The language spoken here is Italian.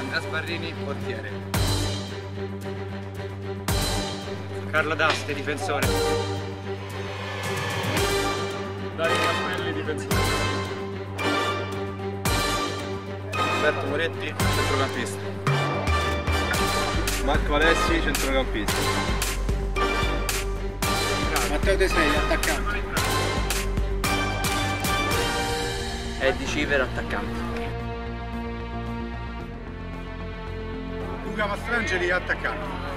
Andrea Sbarrini, portiere. Carlo D'Aste, difensore. Dario Cappelli, difensore. Alberto Moretti, centrocampista. Marco Alessi, centrocampista. Matteo De Sei, attaccante. Eddie Civer, attaccante. Luca Mastrangeli, attaccante.